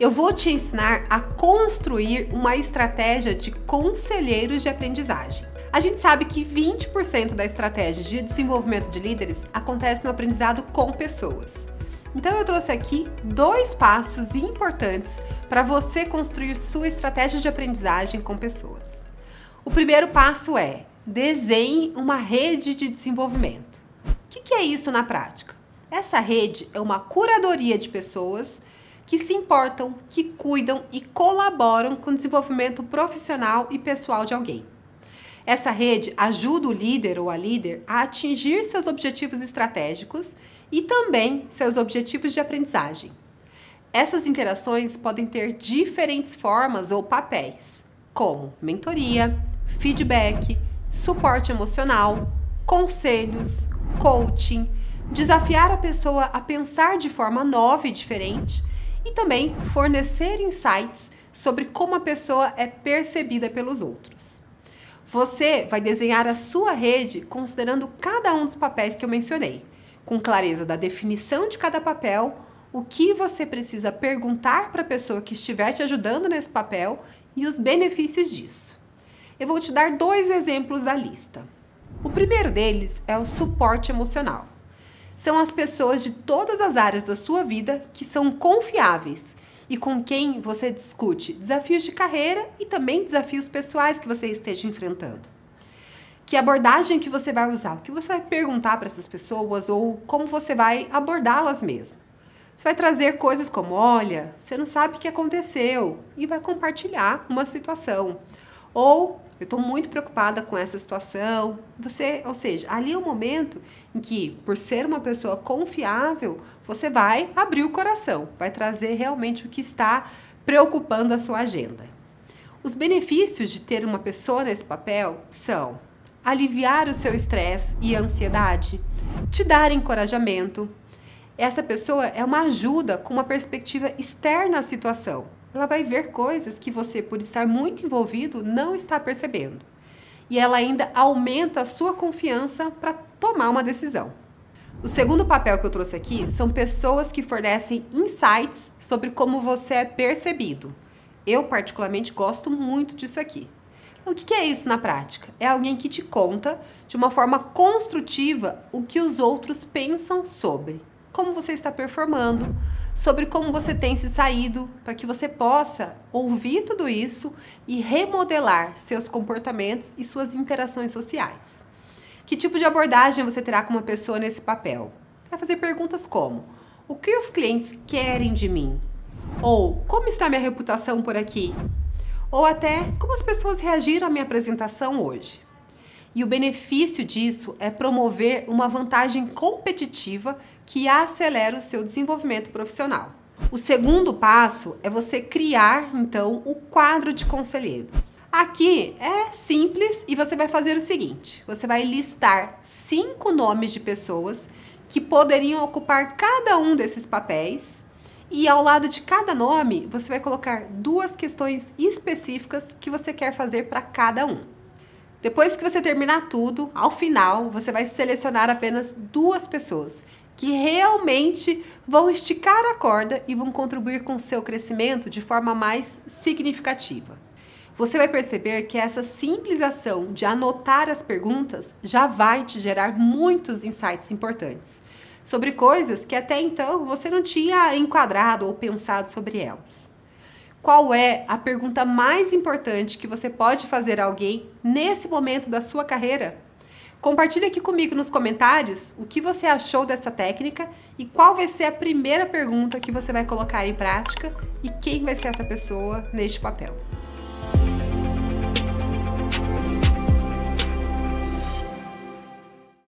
Eu vou te ensinar a construir uma estratégia de conselheiros de aprendizagem. A gente sabe que 20% da estratégia de desenvolvimento de líderes acontece no aprendizado com pessoas. Então eu trouxe aqui dois passos importantes para você construir sua estratégia de aprendizagem com pessoas. O primeiro passo é desenhe uma rede de desenvolvimento. O que é isso na prática? Essa rede é uma curadoria de pessoas que se importam, que cuidam e colaboram com o desenvolvimento profissional e pessoal de alguém. Essa rede ajuda o líder ou a líder a atingir seus objetivos estratégicos e também seus objetivos de aprendizagem. Essas interações podem ter diferentes formas ou papéis, como mentoria, feedback, suporte emocional, conselhos, coaching, desafiar a pessoa a pensar de forma nova e diferente e também fornecer insights sobre como a pessoa é percebida pelos outros. Você vai desenhar a sua rede considerando cada um dos papéis que eu mencionei, com clareza da definição de cada papel, o que você precisa perguntar para a pessoa que estiver te ajudando nesse papel e os benefícios disso. Eu vou te dar dois exemplos da lista. O primeiro deles é o suporte emocional. São as pessoas de todas as áreas da sua vida que são confiáveis e com quem você discute desafios de carreira e também desafios pessoais que você esteja enfrentando. Que abordagem que você vai usar, o que você vai perguntar para essas pessoas ou como você vai abordá-las mesmo. Você vai trazer coisas como: olha, você não sabe o que aconteceu e vai compartilhar uma situação. Ou eu estou muito preocupada com essa situação. Você, ou seja, ali é o momento em que, por ser uma pessoa confiável, você vai abrir o coração, vai trazer realmente o que está preocupando a sua agenda. Os benefícios de ter uma pessoa nesse papel são aliviar o seu estresse e ansiedade, te dar encorajamento. Essa pessoa é uma ajuda com uma perspectiva externa à situação ela vai ver coisas que você, por estar muito envolvido, não está percebendo. E ela ainda aumenta a sua confiança para tomar uma decisão. O segundo papel que eu trouxe aqui são pessoas que fornecem insights sobre como você é percebido. Eu, particularmente, gosto muito disso aqui. O que é isso na prática? É alguém que te conta de uma forma construtiva o que os outros pensam sobre como você está performando, sobre como você tem se saído, para que você possa ouvir tudo isso e remodelar seus comportamentos e suas interações sociais. Que tipo de abordagem você terá com uma pessoa nesse papel? Vai fazer perguntas como: o que os clientes querem de mim? Ou como está minha reputação por aqui? Ou até como as pessoas reagiram à minha apresentação hoje? E o benefício disso é promover uma vantagem competitiva que acelera o seu desenvolvimento profissional. O segundo passo é você criar, então, o quadro de conselheiros. Aqui é simples e você vai fazer o seguinte: você vai listar cinco nomes de pessoas que poderiam ocupar cada um desses papéis e ao lado de cada nome você vai colocar duas questões específicas que você quer fazer para cada um. Depois que você terminar tudo, ao final, você vai selecionar apenas duas pessoas que realmente vão esticar a corda e vão contribuir com seu crescimento de forma mais significativa. Você vai perceber que essa simples ação de anotar as perguntas já vai te gerar muitos insights importantes sobre coisas que até então você não tinha enquadrado ou pensado sobre elas. Qual é a pergunta mais importante que você pode fazer a alguém nesse momento da sua carreira? Compartilhe aqui comigo nos comentários o que você achou dessa técnica e qual vai ser a primeira pergunta que você vai colocar em prática e quem vai ser essa pessoa neste papel.